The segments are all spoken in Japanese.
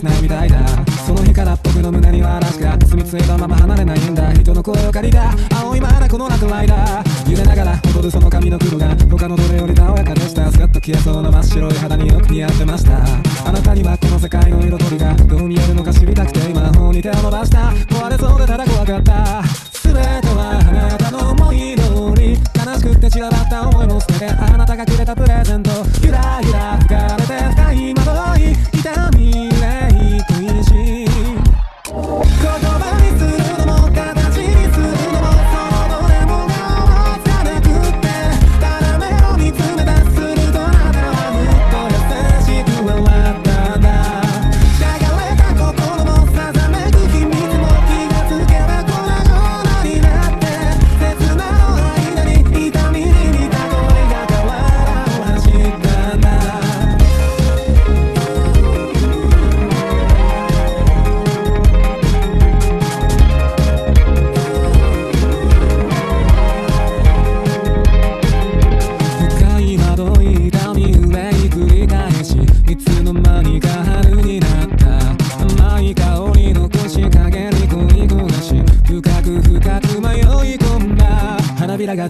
しないみたいだ。その日から僕の胸には嵐が住み着いたまま離れないんだ。人の声を借りた。青いまだこの落雷だ揺れながら踊るその髪の黒が他のどれより爽やかでした。スカッと消えそうな真っ白い肌によく似合ってました。あなたにはこの世界の色とりがどう見えるのか知りたくて今方に手を伸ばした。壊れそうでただ怖かった。全てはあなたの思い通り。悲しくて散らばった思いも捨てて。あなたがくれたプレゼント。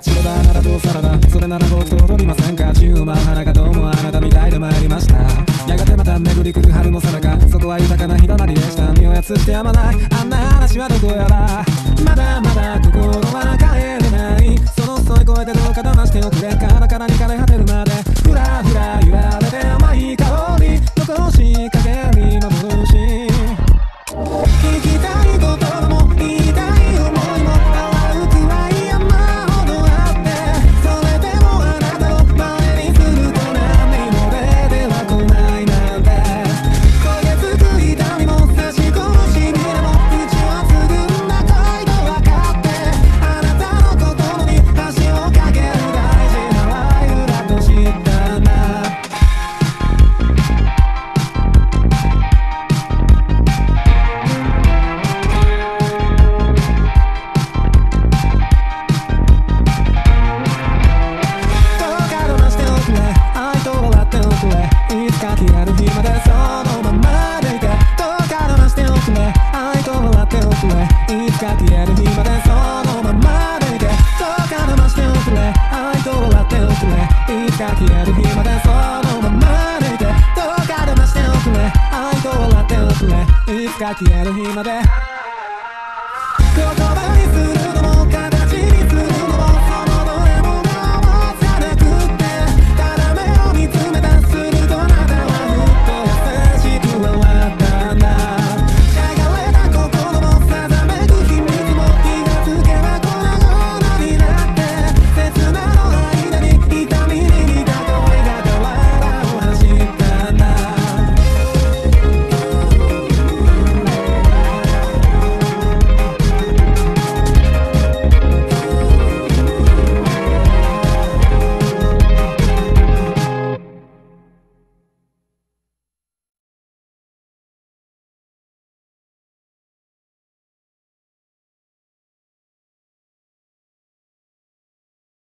花びらが散ればあなたとさらばそれなら僕と踊りませんか自由舞う花がどうもあなたみたいで参りましたやがてまた巡り来る春のさなかそこは豊かな日だまりでした身をやつしてやまないあんな話はどこやらまだまだ心は帰れないその添い越えてどうか騙しておくれカラカラに枯れ果てるまでくれいつか消える日までそのままでいてどうか騙しておくれ愛と笑っておくれいつか消える日までそのままでいてどうか騙しておくれ愛と笑っておくれいつか消える日まで言葉にする